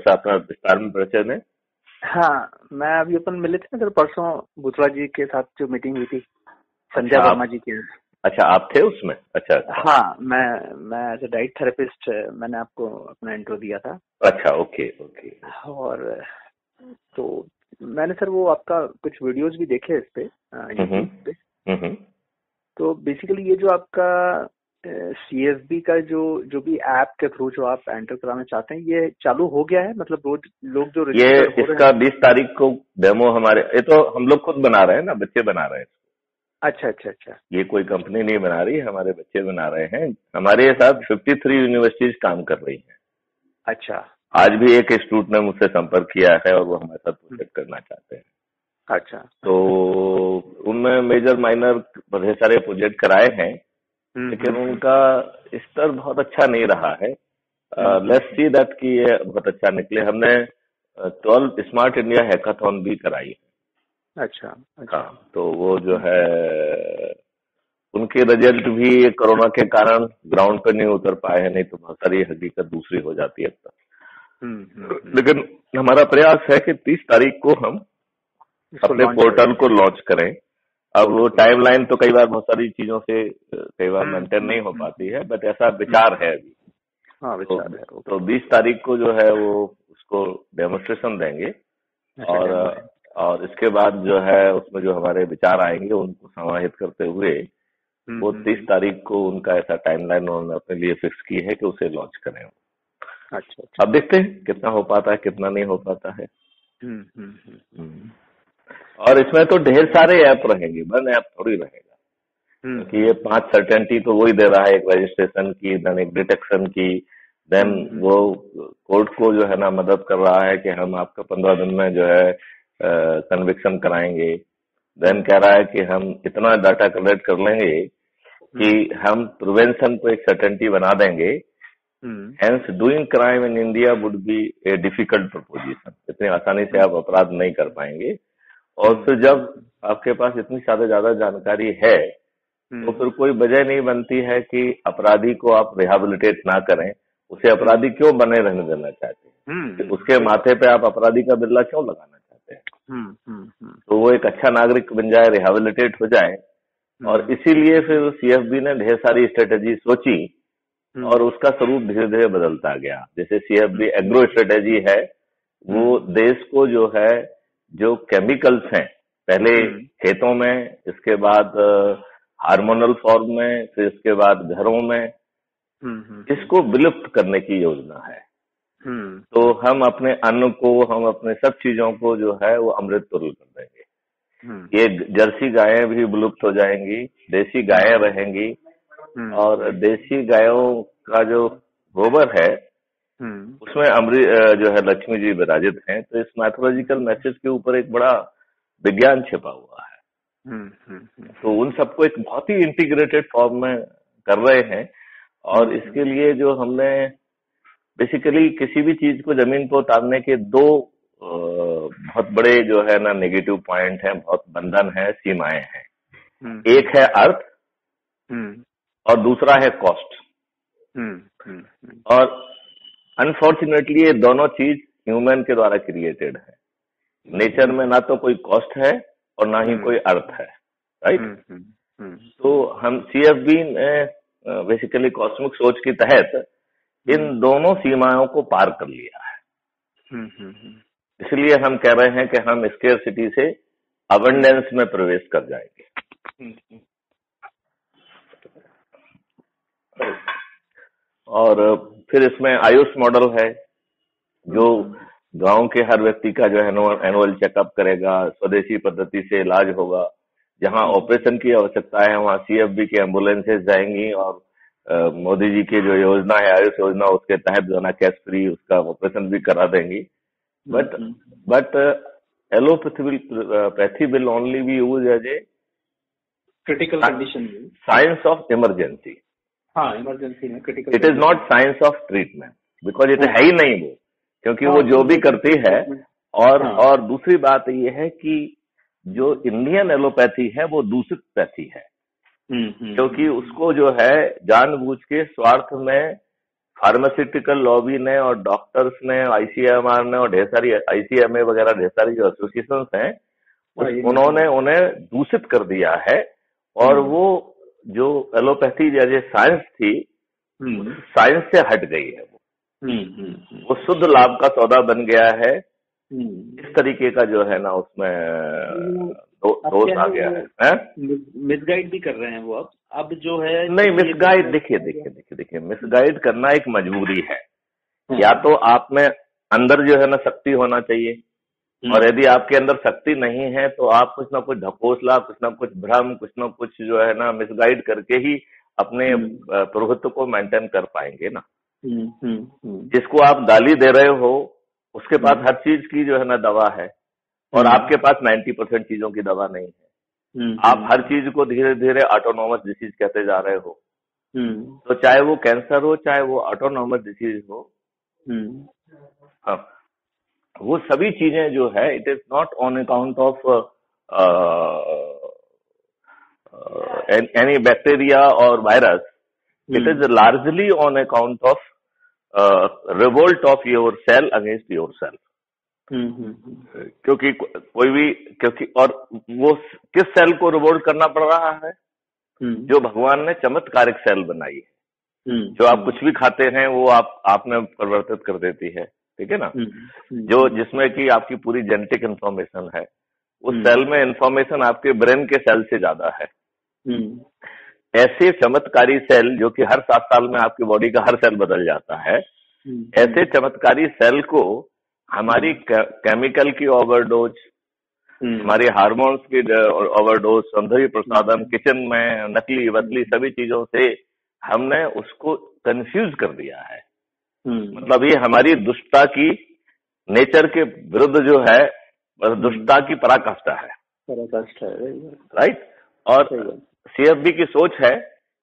थोड़ा सा अपना विस्तार में परिचय दें। हाँ मैं अभी अपन मिले थे ना सर परसों बुथरा जी के साथ जो मीटिंग हुई थी संजय अच्छा, वर्मा जी की। अच्छा आप थे उसमें? अच्छा अच्छा। हाँ मैं मैं एज ए डाइट थेरेपिस्ट मैंने आपको अपना इंट्रो दिया था। अच्छा ओके ओके और तो मैंने सर वो आपका कुछ वीडियोस भी देखे इस पे यूट्यूब पे। हम्म, हम्म। तो बेसिकली ये जो आपका सीएफबी का जो जो भी ऐप के थ्रू जो आप एंटर कराना चाहते हैं ये चालू हो गया है? मतलब रोज लोग जो ये इसका बीस तारीख को डेमो हमारे ये तो हम लोग खुद बना रहे हैं ना बच्चे बना रहे हैं। अच्छा अच्छा अच्छा। ये कोई कंपनी नहीं बना रही हमारे बच्चे बना रहे हैं। हमारे साथ 53 यूनिवर्सिटीज काम कर रही हैं। अच्छा। आज भी एक स्टूडेंट ने मुझसे संपर्क किया है और वो हमारे साथ प्रोजेक्ट करना चाहते हैं। अच्छा। तो उनमें मेजर माइनर बहुत सारे प्रोजेक्ट कराए हैं। लेकिन हम्म, उनका स्तर बहुत अच्छा नहीं रहा है। लेट्स सी दैट कि ये बहुत अच्छा निकले। हमने ट्वेल्व स्मार्ट इंडिया हैकाथॉन भी कराई है। अच्छा अच्छा। हाँ तो वो जो है उनके रिज़ल्ट भी कोरोना के कारण ग्राउंड पर नहीं उतर पाए हैं नहीं तो बहुत सारी हकीकत दूसरी हो जाती है अब तक। हम्म, हम्म, हम्म। लेकिन हमारा प्रयास है कि 30 तारीख को हम अपने पोर्टल को लॉन्च करें। अब वो टाइम लाइन तो कई बार बहुत सारी चीज़ों से कई बार हम्म, मेंटेन नहीं हो पाती है बट ऐसा विचार है अभी। हाँ तो, विचार है तो 20 तारीख को जो है वो उसको डेमोन्स्ट्रेशन देंगे। अच्छा, और और इसके बाद जो है उसमें जो हमारे विचार आएँगे उनको समाहित करते हुए हम्म, वो तीस तारीख को उनका ऐसा टाइमलाइन उन्होंने अपने लिए फिक्स की है कि उसे लॉन्च करें। अच्छा अच्छा। अब देखते हैं कितना हो पाता है कितना नहीं हो पाता है। हम्म, हम्म, हम्म, और इसमें तो ढेर सारे ऐप रहेंगे वन ऐप थोड़ी रहेगा। हम्म, क्योंकि ये पाँच सर्टेनिटी तो वही दे रहा है एक रजिस्ट्रेशन की देन एक डिटेक्शन की देन हम्म। वो कोर्ट को जो है ना मदद कर रहा है कि हम आपका पंद्रह दिन में जो है कन्विक्शन कराएँगे। देन कह रहा है कि हम इतना डाटा कलेक्ट कर लेंगे कि हम प्रिवेंशन को एक सर्टेनिटी बना देंगे। हम्म, hence doing crime in India would be a difficult proposition इतनी आसानी से आप अपराध नहीं कर पाएँगे। और फिर जब आपके पास इतनी ज़्यादा ज़्यादा जानकारी है तो हम्म, फिर कोई वजह नहीं बनती है कि अपराधी को आप रिहेबिलिटेट ना करें। उसे अपराधी क्यों बने रहने देना चाहते हैं? हम्म, उसके माथे पे आप अपराधी का बिरला क्यों लगाना चाहते हैं? हम्म, हम्म, हम्म, तो वो एक अच्छा नागरिक बन जाए रिहेबिलिटेट हो जाए। और इसीलिए फिर सीएफबी ने ढेर सारी स्ट्रेटेजी सोची हम्म, और उसका स्वरूप धीरे धीरे बदलता गया। जैसे सीएफबी एग्रो स्ट्रेटेजी है वो देश को जो है जो केमिकल्स हैं पहले हम्म। खेतों में इसके बाद हार्मोनल फॉर्म में फिर इसके बाद घरों में हम्म, हम्म, इसको विलुप्त करने की योजना है। तो हम अपने अन्न को हम अपने सब चीज़ों को जो है वो अमृत तुल्य कर देंगे। ये जर्सी गायें भी विलुप्त हो जाएँगी देसी गायें रहेंगी और देसी गायों का जो गोबर है उसमें अमृत जो है लक्ष्मी जी विराजित हैं तो इस मैथोलॉजिकल मैसेज के ऊपर एक बड़ा विज्ञान छिपा हुआ है। हम्म, हम्म, हम्म, तो उन सबको एक बहुत ही इंटीग्रेटेड फॉर्म में कर रहे हैं और इसके लिए जो हमने बेसिकली किसी भी चीज़ को ज़मीन पर उतारने के दो बहुत बड़े जो है ना नेगेटिव पॉइंट हैं बहुत बंधन है सीमाएँ हैं। हम्म, एक है अर्थ हम्म, और दूसरा है कॉस्ट हम्म, हम्म, हम्म, और अनफॉर्चुनेटली ये दोनों चीज़ ह्यूमन के द्वारा क्रिएटेड है। नेचर में ना तो कोई कॉस्ट है और ना ही कोई अर्थ है राइट हम्म, हम्म, हम्म, तो हम सीएफबी ने बेसिकली कॉस्मिक सोच के तहत इन दोनों सीमाओं को पार कर लिया है। हम्म, हम्म, हम्म, इसलिए हम कह रहे हैं कि हम स्केयर सिटी से अबंडेंस में प्रवेश कर जाएँगे। हम्म, और फिर इसमें आयुष मॉडल है जो गाँव के हर व्यक्ति का जो है एनुअल चेकअप करेगा स्वदेशी पद्धति से इलाज होगा। जहाँ ऑपरेशन की आवश्यकता है वहाँ सीएफबी की एम्बुलेंसेज जाएँगी और मोदी जी की जो योजना है आयुष योजना उसके तहत जो है ना कैश फ्री उसका ऑपरेशन भी करा देंगी। But but allopathy will pathy will only be use as a critical condition science of emergency हाँ इमरजेंसी में critical it is not science of treatment because it है। ही नहीं वो क्योंकि वो जो भी करती है और हाँ। और दूसरी बात ये है कि जो इंडियन एलोपैथी है वो दूषित पैथी है। क्योंकि उसको जो है जानबूझ के स्वार्थ में फार्मास्यूटिकल लॉबी ने और डॉक्टर्स ने आईसीएमआर ने और ढेर सारी आईसीएमए वगैरह ढेर सारी जो एसोसिएशन हैं उन्होंने उन्हें दूषित कर दिया है और वो जो एलोपैथी जैसे साइंस थी हम्म, साइंस से हट गई है वो। हम्म, हम्म, हम्म, वो शुद्ध लाभ का सौदा बन गया है। हम्म। इस तरीके का जो है ना उसमें दोष आ गया है, मिसगाइड भी कर रहे हैं वो अब। अब जो है नहीं मिसगाइड देखिए देखिए देखिए देखिए मिसगाइड करना एक मजबूरी है। हाँ। या तो आप में अंदर जो है ना शक्ति होना चाहिए। हम्म, और यदि आपके अंदर शक्ति नहीं है तो आप कुछ ना कुछ ढकोसला कुछ ना कुछ भ्रम कुछ ना कुछ जो है ना मिसगाइड करके ही अपने हम्म। प्रभुत्व को मेंटेन कर पाएँगे ना। हम्म, हम्म, हम्म, जिसको आप गाली दे रहे हो उसके पास हर चीज़ की जो है ना दवा है और हम्म। आपके पास 90 परसेंट चीज़ों की दवा नहीं है। हम्म, आप हर चीज़ को धीरे धीरे ऑटोनोमस डिसीज कहते जा रहे हो। हम्म, तो चाहे वो कैंसर हो चाहे वो ऑटोनोमस डिसीज हो हम्म, हाँ, वो सभी चीज़ें जो है it is not on account of any bacteria और virus it is largely on account of revolt of your cell against your cell क्योंकि कोई भी क्योंकि और वो किस सेल को रिवोल्ट करना पड़ रहा है? हम्म, जो भगवान ने चमत्कारिक सेल बनाई है। हम्म, जो आप कुछ भी खाते हैं वो आप आपने परिवर्तित कर देती है। ठीक है ना? हम्म, हम्म, जो जिसमें कि आपकी पूरी जेनेटिक इंफॉर्मेशन है उस हम्म। सेल में इंफॉर्मेशन आपके ब्रेन के सेल से ज़्यादा है। हम्म, ऐसे चमत्कारी सेल जो कि हर सात साल में आपकी बॉडी का हर सेल बदल जाता है हम्म, ऐसे चमत्कारी सेल को हमारी केमिकल की ओवरडोज हम्म, हमारे हार्मोन्स की ओवरडोज सौंदर्य प्रसाधन किचन में नकली वकली सभी चीज़ों से हमने उसको कंफ्यूज कर दिया है। हम्म, मतलब ये हमारी दुष्टता की नेचर के विरुद्ध जो है दुष्टता की पराकाष्ठा है। पराकाष्ठा है, राइट? और। सीएफबी की सोच है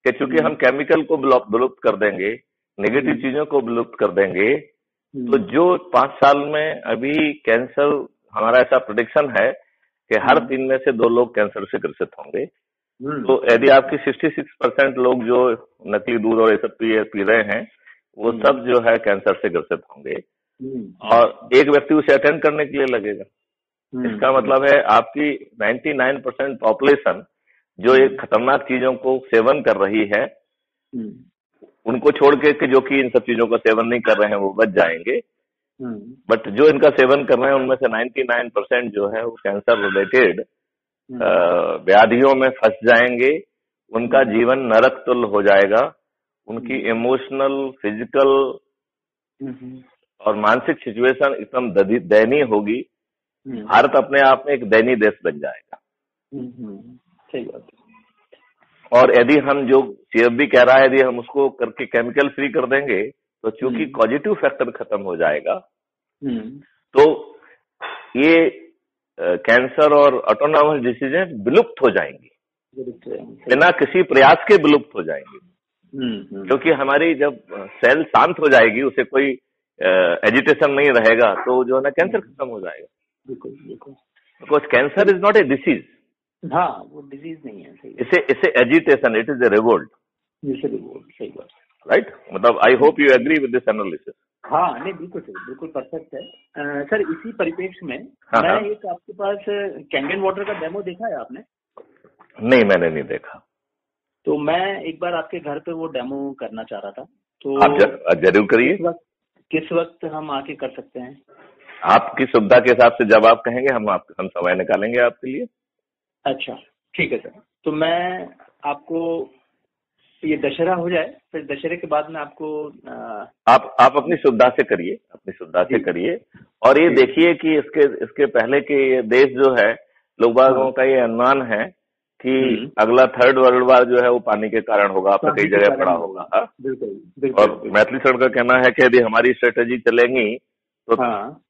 कि चूँकि हम केमिकल को विलुप्त कर देंगे नेगेटिव हम्म। चीज़ों को विलुप्त कर देंगे हम्म, तो जो पाँच साल में अभी कैंसर हमारा ऐसा प्रोडिक्शन है कि हर हम्म। तीन में से दो लोग कैंसर से ग्रसित होंगे। हम्म, तो यदि आपकी 66 परसेंट लोग जो नकली दूध और ये सब पी रहे हैं वो हम्म। सब जो है कैंसर से ग्रसित होंगे। हम्म, और एक व्यक्ति उसे अटेंड करने के लिए लगेगा। हम्म, इसका मतलब है आपकी 99 परसेंट पॉपुलेशन जो एक खतरनाक चीज़ों को सेवन कर रही है उनको छोड़ के कि जो कि इन सब चीज़ों का सेवन नहीं कर रहे हैं वो बच जाएँगे। बट जो इनका सेवन कर रहे हैं उनमें से 99 परसेंट जो है वो कैंसर रिलेटेड व्याधियों में फंस जाएँगे। उनका जीवन नरक तुल्य हो जाएगा। उनकी इमोशनल फ़िज़िकल हम्म, और मानसिक सिचुएशन एकदम दयनीय होगी। हम्म, भारत अपने आप में एक दयनीय देश बन जाएगा। हम्म, हम्म, सही बात है। और यदि हम जो सीएफबी कह रहा है यदि हम उसको करके केमिकल फ्री कर देंगे तो चूँकि हम्म। पॉजिटिव फैक्टर खत्म हो जाएगा हम्म, तो ये कैंसर और ऑटोनॉमस डिसीजेज विलुप्त हो जाएँगी। बिना किसी प्रयास के विलुप्त हो जाएँगी। हम्म, हम्म, क्योंकि हमारी जब सेल शांत हो जाएगी उसे कोई एजिटेशन नहीं रहेगा तो जो है ना कैंसर खत्म हो जाएगा। बिल्कुल बिल्कुल। Because cancer is not a disease हाँ वो डिज़ीज़ नहीं है इसे इसे agitation it is a revolt वो सही बात। राइट मतलब I hope you agree with this analysis हाँ नहीं बिल्कुल सही बिल्कुल परफेक्ट है। अ, सर इसी परिप्रेक्ष्य में हाँ, मैं हाँ। एक आपके पास कैंगन वाटर का डेमो देखा है आपने? नहीं मैंने नहीं देखा। तो मैं एक बार आपके घर पे वो डेमो करना चाह रहा था तो आप ज़रूर करिए। किस वक्त किस वक्त हम आके कर सकते हैं? आपकी सुविधा के हिसाब से जब आप कहेंगे हम आप हम समय निकालेंगे आपके लिए। अच्छा ठीक है सर। तो मैं आपको ये दशहरा हो जाए फिर दशहरे के बाद में आपको अ, आप आप अपनी सुविधा से करिए अपनी सुविधा से करिए। और ये देखिए कि इसके इसके पहले के ये देश जो है लोग बागों हाँ। का ये अनुमान है कि हम्म। अगला थर्ड वर्ल्ड वार जो है वो पानी के कारण होगा आपने कई जगह पड़ा होगा। हाँ? बिल्कुल और मैथिली सर का कहना है कि यदि हमारी स्ट्रेटेजी चलेंगी तो हाँ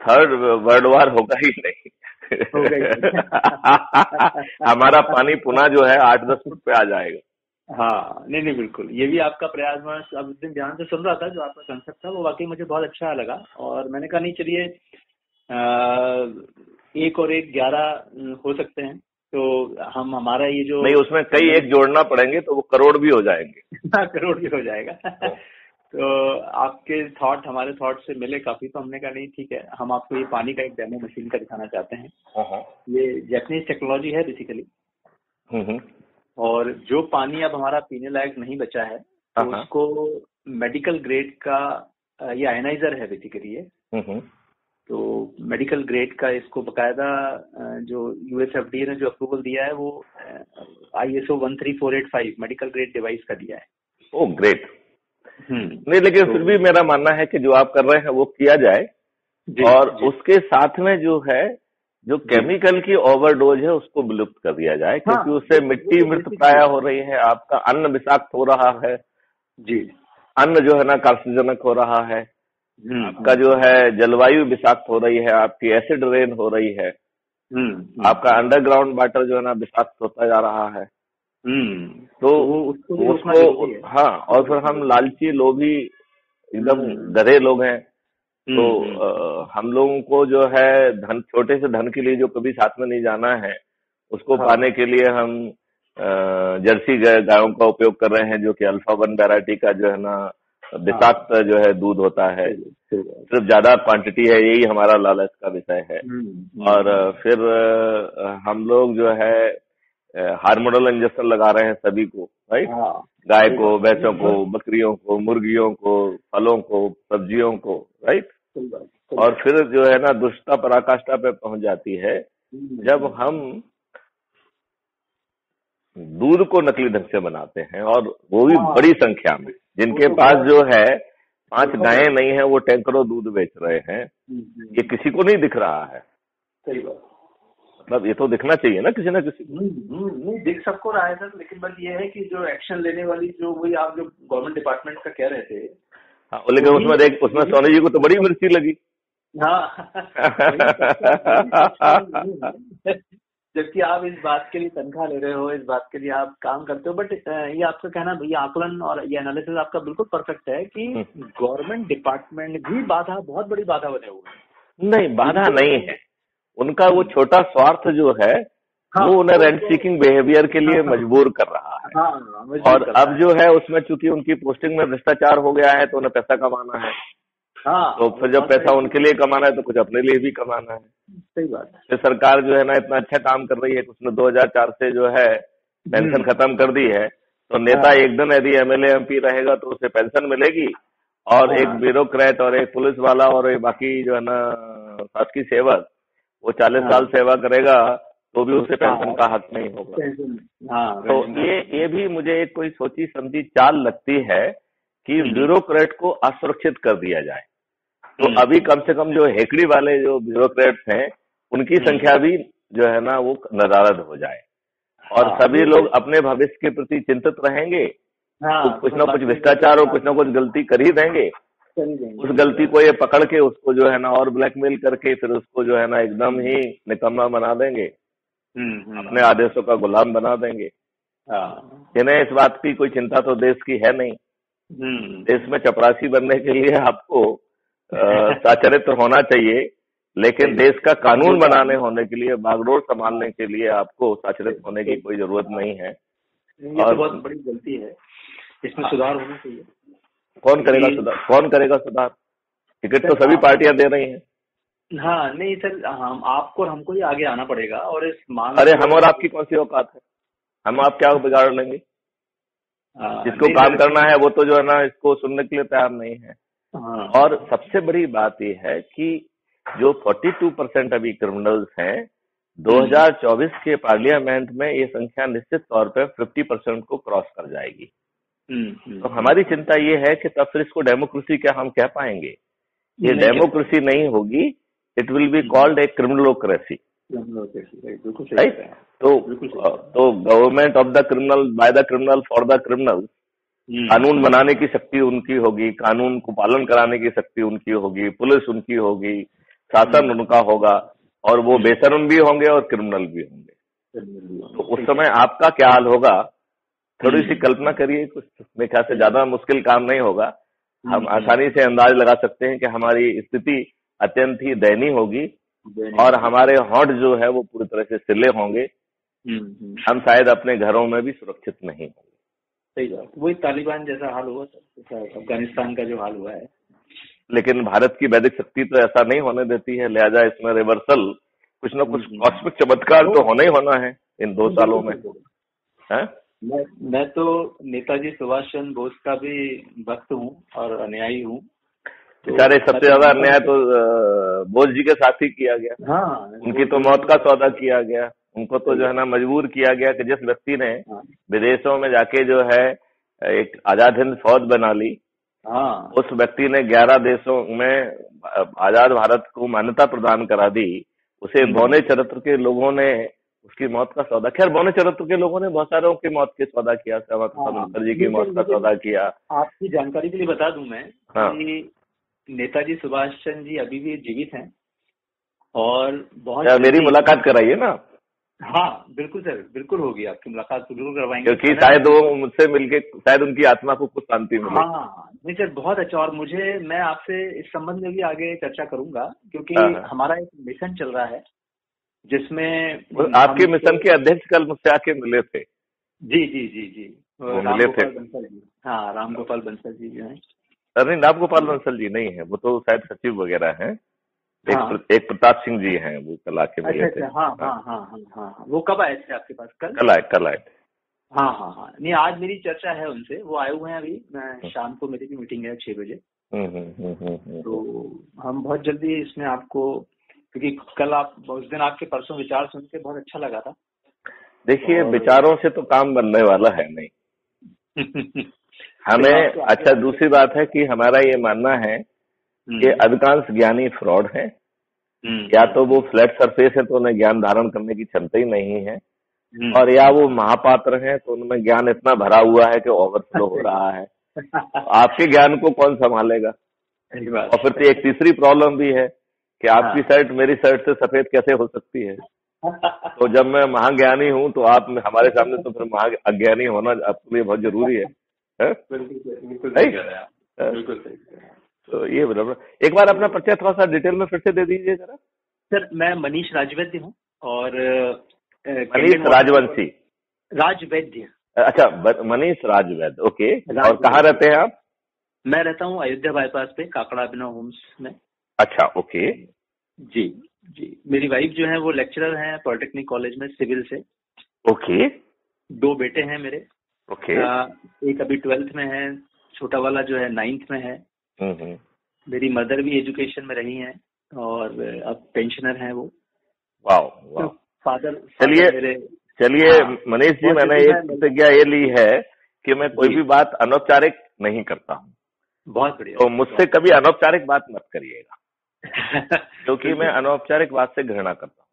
थर्ड वर्ल्ड वार होगा ही नहीं ही। हमारा पानी पुनः जो है आठ दस फुट पे आ जाएगा हाँ नहीं नहीं बिल्कुल ये भी आपका प्रयास मैं अब दिन ध्यान से सुन रहा था जो आपका कंसेप्ट था वो वाकई मुझे बहुत अच्छा लगा और मैंने कहा नहीं चलिए एक और एक ग्यारह हो सकते हैं तो हम हमारा ये जो नहीं उसमें कई एक जोड़ना पड़ेंगे तो वो करोड़ भी हो जाएँगे करोड़ भी हो जाएगा तो आपके थॉट हमारे थॉट से मिले काफ़ी तो हमने कहा नहीं ठीक है हम आपको ये पानी का एक डेमो मशीन का दिखाना चाहते हैं हाँ, हाँ। ये जैपनीज टेक्नोलॉजी है बेसिकली हम्म, हम्म। और जो पानी अब हमारा पीने लायक नहीं बचा है तो हाँ, हाँ। उसको मेडिकल ग्रेड का ये आयनाइजर है बेसिकली ये हम्म। तो मेडिकल ग्रेड का इसको बकायदा जो यूएसएफडीए ने जो अप्रूवल दिया है वो I S O one three four eight five medical grade device का दिया है। Oh great hmm. नहीं लेकिन तो- फिर भी मेरा मानना है कि जो आप कर रहे हैं वो किया जाए। जी, और जी। उसके साथ में जो है जो केमिकल की ओवरडोज है उसको विलुप्त कर दिया जाए क्योंकि हाँ, उससे मिट्टी मृत basically- प्राय हो। रही है आपका अन्न विषाक्त हो रहा है। जी। अन्न जो है ना कार्सिनजनक हो रहा है। आपका जो है जलवायु विषाक्त हो रही है आपकी एसिड रेन हो रही है हम्म, हम्म, आपका अंडरग्राउंड वाटर जो है ना विषाक्त होता जा रहा है हम्म, तो उसको है। उसको हाँ और फिर हम लालची लोभी एकदम हम्म। गधे लोग हैं तो हम्म, अ, हम लोगों को जो है धन छोटे से धन के लिए जो कभी साथ में नहीं जाना है उसको हाँ। पाने के लिए हम जर्सी गायों का उपयोग कर रहे हैं जो कि अल्फ़ा वन वैरायटी का जो है ना विषाक्त जो है दूध होता है। सिर्फ़ ज़्यादा क्वांटिटी है यही हमारा लालच का विषय है। हम्म, और फिर हम लोग जो है हार्मोनल इंजेक्शन लगा रहे हैं सभी को राइट हाँ, गाय को भैंसों को बकरियों को मुर्गियों को फलों को सब्जियों को राइट और फिर जो है ना दुष्टता पराकाष्ठा पे पहुँच जाती है। हम्म, जब हम दूध को नकली ढंग से बनाते हैं और वो भी हाँ। बड़ी संख्या में। जिनके पास जो है पाँच गायें नहीं है वो टैंकरों दूध बेच रहे हैं। ये किसी को नहीं दिख रहा है। सही बात। मतलब ये तो दिखना चाहिए ना किसी ना किसी को। नहीं दिख सबको रहा है सर लेकिन बस ये है कि जो एक्शन लेने वाली जो वही आप जो गवर्नमेंट डिपार्टमेंट का कह रहे थे हाँ, लेकिन उसमें देख उसमें सोनी जी को तो बड़ी मिर्ची लगी। हाँ। जबकि आप इस बात के लिए तनख्वाह ले रहे हो इस बात के लिए आप काम करते हो बट ये आपका कहना भैया आकलन और ये एनालिसिस आपका बिल्कुल परफेक्ट है कि हम्म। गवर्नमेंट डिपार्टमेंट भी बाधा बहुत बड़ी बाधा बने हुए हैं। नहीं बाधा नहीं है। उनका वो छोटा स्वार्थ जो है हाँ, वो उन्हें रेंट सीकिंग बिहेवियर के लिए हाँ, हाँ। मजबूर कर रहा है। हाँ मजबूर और अब है। जो है उसमें चूँकि उनकी पोस्टिंग में भ्रष्टाचार हो गया है तो उन्हें पैसा कमाना है। हाँ तो फिर जब पैसा उनके लिए कमाना है तो कुछ अपने लिए भी कमाना है। सही बात है सरकार जो है ना इतना अच्छा काम कर रही है उसने 2004 से जो है पेंशन हम्म। खत्म कर दी है तो नेता हाँ। एक दिन यदि एमएलए एमपी रहेगा तो उसे पेंशन मिलेगी और हाँ। एक ब्यूरोक्रेट और एक पुलिस वाला और एक बाकी जो है ना शासकीय सेवक वो चालीस हाँ। साल सेवा करेगा तो भी उसे पेंशन हाँ। का हक नहीं होगा हाँ तो ये ये भी मुझे एक कोई सोची समझी चाल लगती है कि। ब्यूरोक्रेट को असुरक्षित कर दिया जाए तो हम्म। अभी कम से कम जो हेकड़ी वाले जो ब्यूरोक्रेट्स हैं उनकी हम्म। संख्या भी जो है ना वो नदारद हो जाए। और हाँ, सभी लोग तो- अपने भविष्य के प्रति चिंतित रहेंगे। हाँ तो कुछ ना कुछ भ्रष्टाचार और कुछ ना कुछ गलती कर ही देंगे। उस गलती को ये पकड़ के उसको जो है ना और ब्लैकमेल करके फिर उसको जो है ना एकदम ही निकम्मा बना देंगे। हम्म। अपने आदेशों का गुलाम बना देंगे। हाँ। इन्हें इस बात की कोई चिंता तो देश की है नहीं। देश में चपरासी बनने के लिए आपको सचरित्र होना चाहिए लेकिन देश का कानून बनाने होने के लिए बागडोर संभालने के लिए आपको सचरित्र होने की कोई ज़रूरत नहीं है। ये तो और- बहुत बड़ी गलती है। इसमें सुधार होना चाहिए। कौन करेगा सुधार? कौन करेगा सुधार? टिकट तो सभी पार्टियाँ दे रही हैं। हाँ नहीं सर हम आपको और हमको ही आगे आना पड़ेगा और इस मांग अरे हम और आपकी कौन सी औकात है? हम आप क्या बिगाड़ लेंगे? हाँ, जिसको काम करना है वो तो जो है ना इसको सुनने के लिए तैयार नहीं है। हाँ, और सबसे बड़ी बात यह है कि जो 42 परसेंट अभी क्रिमिनल्स हैं 2024 के पार्लियामेंट में ये संख्या निश्चित तौर पे 50 परसेंट को क्रॉस कर जाएगी। हम्म, हम्म, तो हमारी चिंता ये है कि तब फिर इसको डेमोक्रेसी क्या हम कह पाएँगे? ये डेमोक्रेसी नहीं। होगी it will be called a criminalocracy right. तो तो government of the criminal by the criminal for the criminal hmm, कानून बनाने की शक्ति उनकी होगी कानून को पालन कराने की शक्ति उनकी होगी पुलिस उनकी होगी शासन उनका होगा और वो बेसरम भी होंगे और क्रिमिनल भी होंगे। तो उस समय आपका क्या हाल होगा? थोड़ी सी कल्पना करिए कुछ मेरे ख्याल से ज़्यादा मुश्किल काम नहीं होगा। हम आसानी से अंदाज लगा सकते हैं कि हमारी स्थिति अत्यंत ही दयनीय होगी और हमारे हॉट जो है वो पूरी तरह से सिले होंगे। हम्म, हम्म, हम शायद अपने घरों में भी सुरक्षित नहीं होंगे। सही बात वही तालिबान जैसा हाल हुआ था अफ़गानिस्तान का जो हाल हुआ है। लेकिन भारत की वैदिक शक्ति तो ऐसा नहीं होने देती है लिहाजा इसमें रिवर्सल कुछ ना कुछ हम्म। कॉस्मिक चमत्कार तो होना ही होना है इन दो सालों में। है? मैं मैं तो नेताजी सुभाष चंद्र बोस का भी भक्त हूँ और अनुयायी हूँ। तो बेचारे मैं सबसे ज़्यादा अन्याय तो बोस जी के साथ ही किया गया। हाँ उनकी तो मौत का सौदा किया गया। उनको तो जो है। ना मजबूर किया गया कि जिस व्यक्ति ने हाँ, विदेशों में जाके जो है एक आज़ाद हिंद फौज बना ली हाँ। उस व्यक्ति ने 11 देशों में आज़ाद भारत को मान्यता प्रदान करा दी। उसे हम्म। बौने चरित्र के लोगों ने उसकी मौत का सौदा खैर बौने चरित्र के लोगों ने बहुत सारों की मौत के सौदा किया श्यामा हाँ, मुखर्जी की मौत का सौदा किया। आपकी जानकारी के लिए बता दूँ मैं हाँ। नेताजी सुभाष चंद्र जी अभी भी जीवित हैं और बहुत मेरी मुलाकात कराइए ना। हाँ बिल्कुल सर बिल्कुल होगी आपकी मुलाकात तो बिल्कुल करवाएँगे। क्योंकि शायद वो मुझसे मिलके शायद उनकी आत्मा को कुछ शांति मिले। हाँ नहीं सर बहुत अच्छा। और मुझे मैं आपसे इस संबंध में भी आगे चर्चा करूँगा क्योंकि हाँ, हाँ। हमारा एक मिशन चल रहा है जिसमें आपके मिशन के अध्यक्ष कल मुझसे आके मिले थे। जी जी जी जी। मिले थे। हाँ राम गोपाल बंसल जी जो है। अरे नाम गोपाल बंसल जी नहीं है वो तो शायद सचिव वगैरह हैं। एक हाँ। प्र- एक प्रताप सिंह जी हैं वो कल आके मिले थे हाँ। हाँ हाँ। हाँ हाँ हाँ। वो कब आए थे आपके पास? कल? कल आए कल आए हाँ हाँ हाँ। नहीं आज मेरी चर्चा है उनसे। वो आए हुए हैं अभी। मैं शाम को मेरी भी मीटिंग है छह बजे। हम्म, हम्म, हम्म। तो हम बहुत जल्दी इसमें आपको क्योंकि कल आप उस दिन आपके परसों विचार सुन के बहुत अच्छा लगा था। देखिए विचारों से तो काम बनने वाला है नहीं। हमें अच्छा दूसरी बात है कि हमारा ये मानना है कि अधिकांश ज्ञानी फ्रॉड हैं। हम्म, या तो वो फ्लैट सरफेस है तो उन्हें ज्ञान धारण करने की क्षमता ही नहीं है हम्म। और या वो महापात्र हैं तो उनमें ज्ञान इतना भरा हुआ है कि ओवरफ्लो हो रहा है। आपके ज्ञान को कौन संभालेगा? और फिर तो एक तीसरी प्रॉब्लम भी है कि आपकी हाँ। शर्ट मेरी शर्ट से सफ़ेद कैसे हो सकती है? तो जब मैं महाज्ञानी हूँ तो आप हमारे सामने तो फिर महा अज्ञानी होना आपके लिए बहुत ज़रूरी है, है? बिल्कुल सही- बिल्कुल तो ये एक बार अपना परिचय थोड़ा सा डिटेल में फिर से दे दीजिए जरा। सर मैं मनीष राजवैद्य हूँ और मनीष राजवंशी। राजवैद्य। अच्छा मनीष राजवैद्य ओके। और कहाँ रहते हैं आप? मैं रहता हूँ अयोध्या बाईपास पे काकड़ा अभिनव होम्स में। अच्छा ओके। जी जी। मेरी वाइफ जो है वो लेक्चरर हैं पॉलिटेक्निक कॉलेज में सिविल से। ओके। दो बेटे हैं मेरे। ओके। एक अभी ट्वेल्थ में है छोटा वाला जो है नाइन्थ में है। मेरी मदर भी एजुकेशन में रही हैं और अब पेंशनर हैं वो। वाह वाह फादर चलिए। चलिए हाँ, मनीष जी मैंने एक प्रतिज्ञा ये ली है कि मैं कोई भी बात अनौपचारिक नहीं करता हूँ। बहुत बढ़िया। तो मुझसे कभी अनौपचारिक बात मत करिएगा क्योंकि मैं अनौपचारिक बात से घृणा करता हूँ।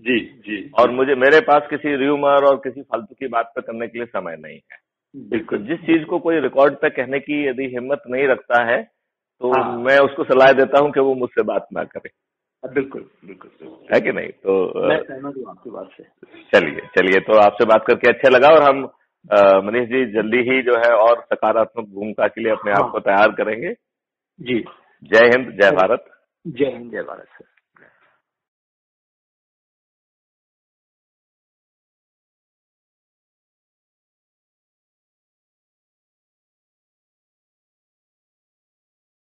जी जी और मुझे मेरे पास किसी र्यूमर और किसी फालतू की बात पे करने के लिए समय नहीं है। तो बिल्कुल जिस चीज़ को कोई रिकॉर्ड पे कहने की यदि हिम्मत नहीं रखता है तो हाँ। मैं उसको सलाह देता हूँ कि वो मुझसे बात ना करे। बिल्कुल बिल्कुल बिल्कुल। है कि नहीं? तो हूँ आपकी बात से। चलिए चलिए तो आपसे बात करके अच्छा लगा और हम मनीष जी जल्दी ही जो है और सकारात्मक भूमिका के लिए अपने आप हाँ। को तैयार करेंगे। जी। जय हिंद जय भारत। जय हिंद जय भारत सर।